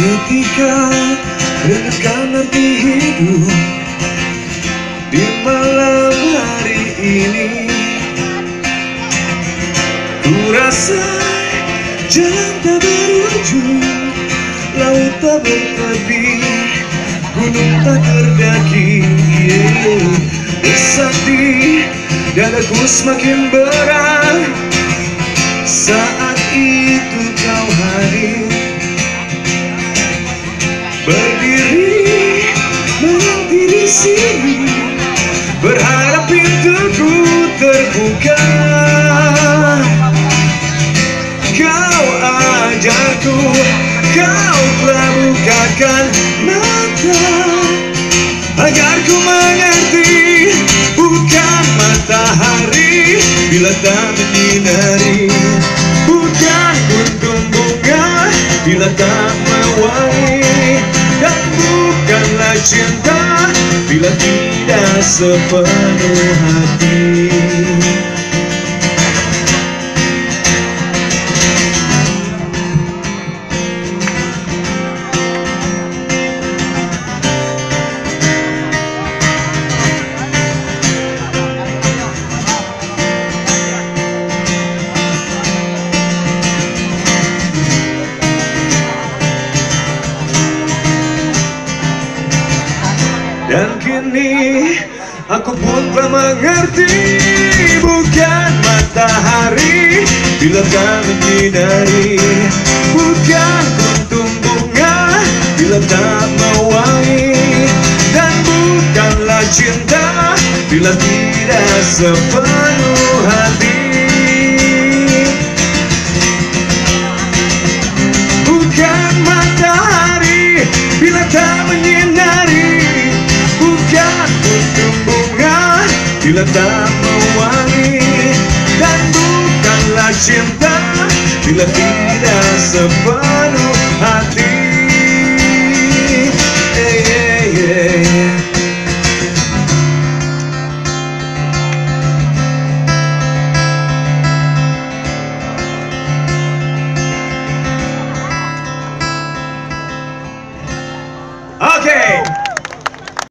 Ketika renungkan arti hidup Di malam hari ini Ku rasa jalan tak berujung Laut tak bertepi Gunung tak terdaki yeah. Desak di dadaku semakin berat Saat itu kau hadir sini Berharap pintuku terbuka. Kau ajarku Kau telah bukakan mata. Agar ku mengerti Bukan matahari Bila tak menyinari. Bukan kuntum bunga Bila tak mewangi Dan bukanlah cinta Bila tidak sepenuh hati Kini aku pun telah mengerti Bukan matahari. Bila tak menyinari Bukan kuntum bunga bila tak mewangi Dan bukanlah cinta. Bila tidak sepenuh hati tak mewangi Dan bukanlah cinta bila tidak sepenuh